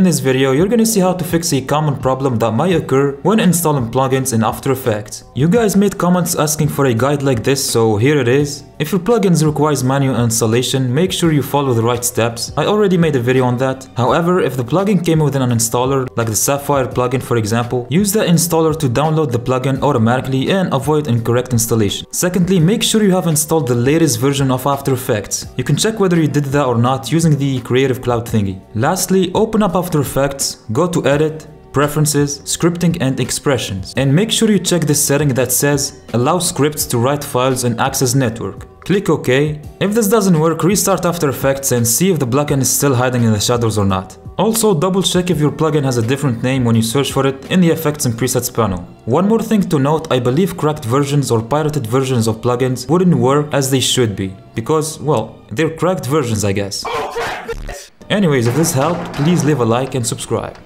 In this video, you're gonna see how to fix a common problem that might occur when installing plugins in After Effects. You guys made comments asking for a guide like this, so here it is. If your plugins requires manual installation, make sure you follow the right steps. I already made a video on that. However, if the plugin came with an installer, like the Sapphire plugin for example, use that installer to download the plugin automatically and avoid incorrect installation. Secondly, make sure you have installed the latest version of After Effects. You can check whether you did that or not using the Creative Cloud thingy. Lastly, open up After Effects, go to Edit, Preferences, Scripting and Expressions. And make sure you check the setting that says Allow scripts to write files and Access Network. Click OK. If this doesn't work, restart After Effects and see if the plugin is still hiding in the shadows or not. Also, double check if your plugin has a different name when you search for it in the Effects and Presets panel. One more thing to note, I believe cracked versions or pirated versions of plugins wouldn't work as they should be, because, well, they're cracked versions I guess. Oh, Anyways, if this helped, please leave a like and subscribe.